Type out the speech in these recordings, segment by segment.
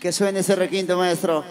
Que suene ese requinto, maestro.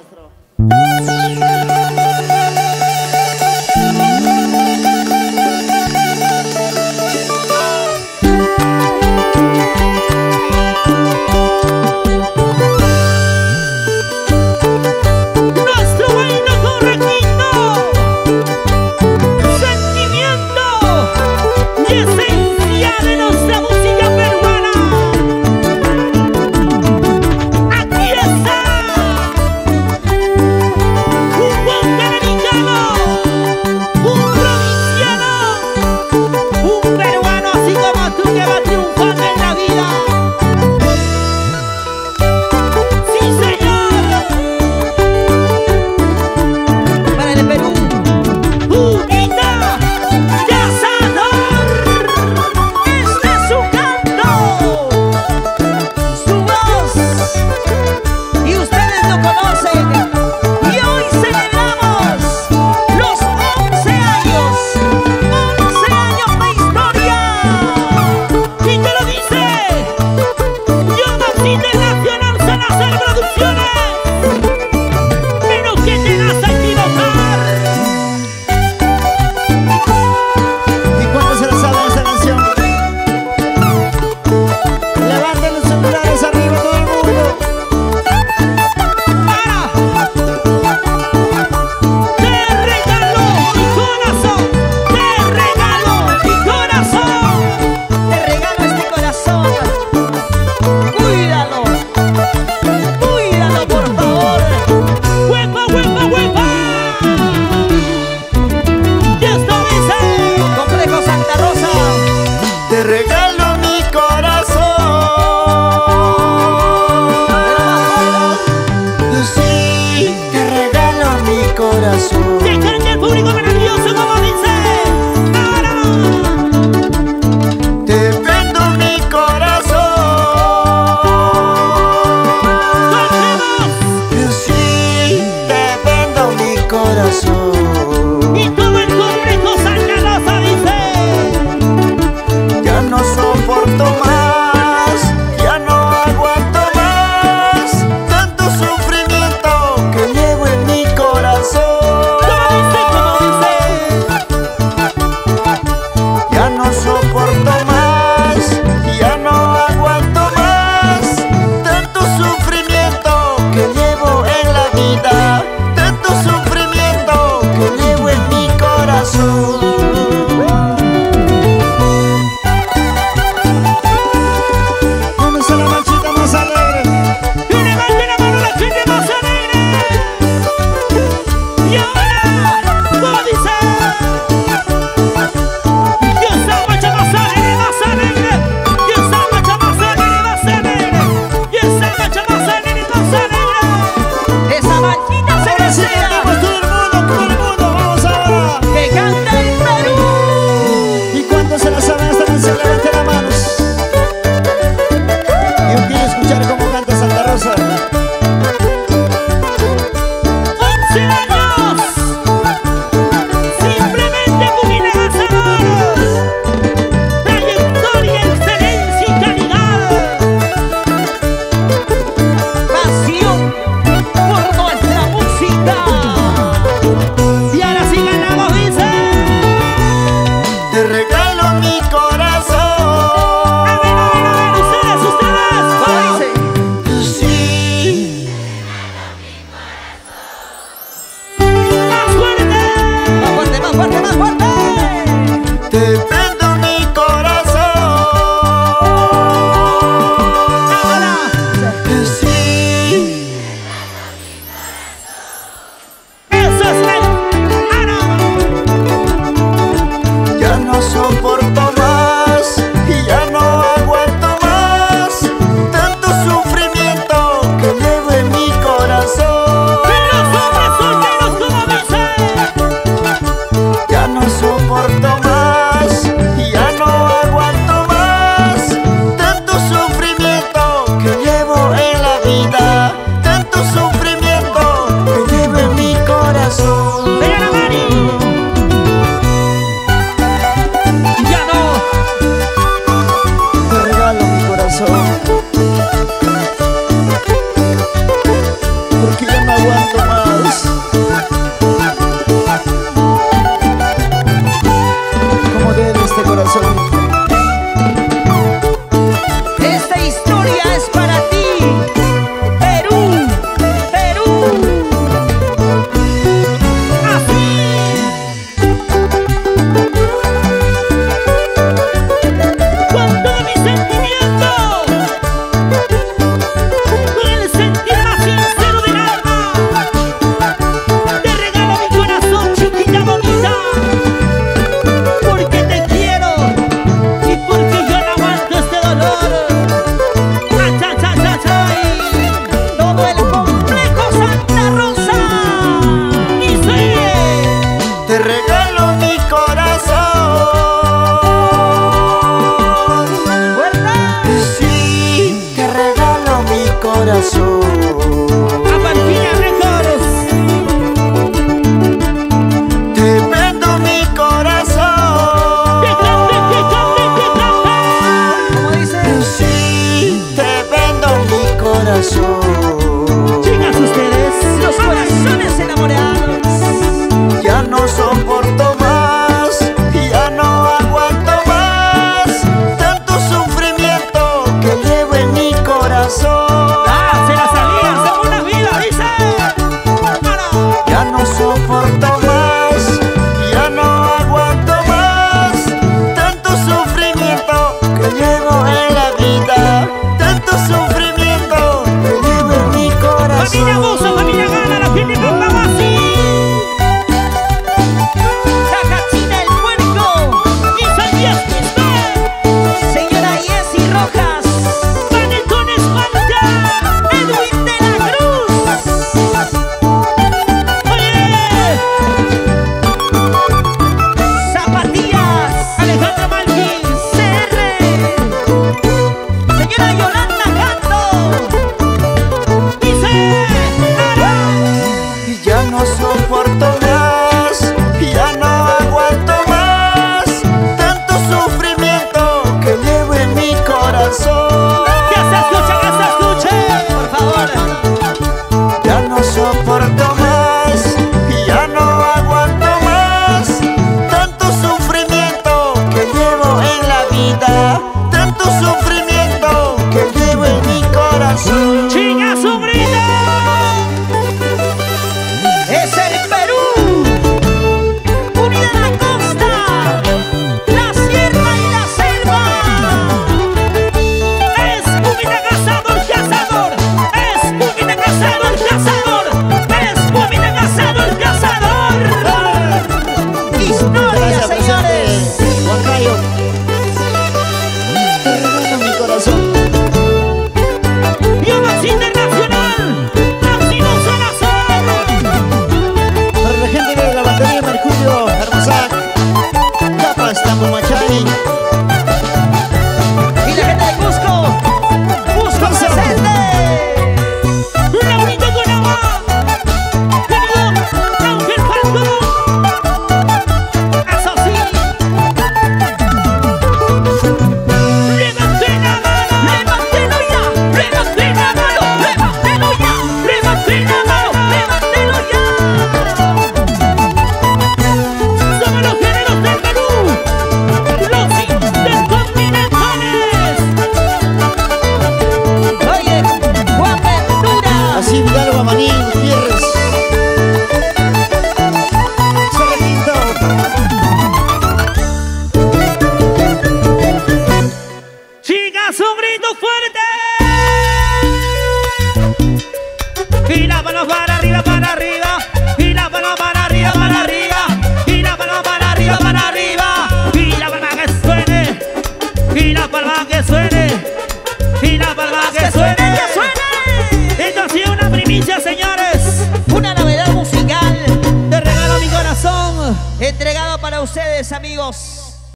Ustedes, amigos.